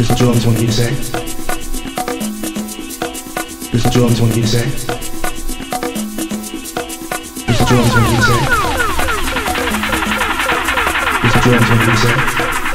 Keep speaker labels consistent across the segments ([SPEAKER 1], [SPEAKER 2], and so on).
[SPEAKER 1] Mr. Drums want you say. Mr. Drums want you say. Mr. Drums want you say. Mr. Drums want you say.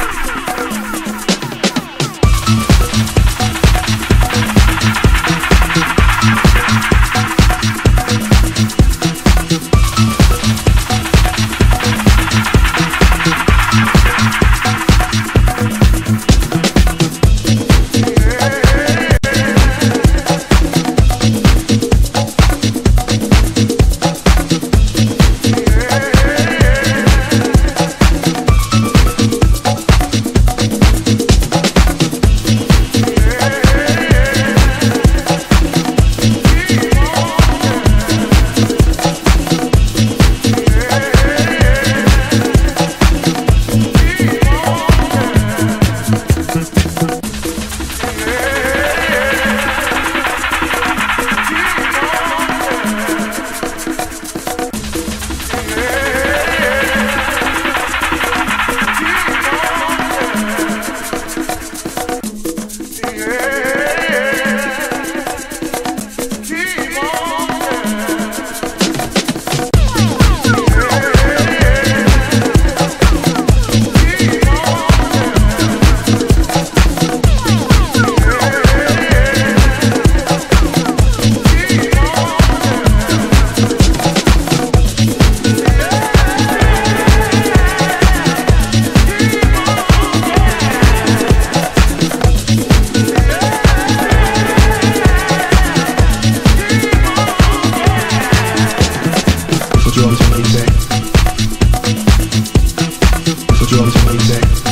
[SPEAKER 1] What you on some music.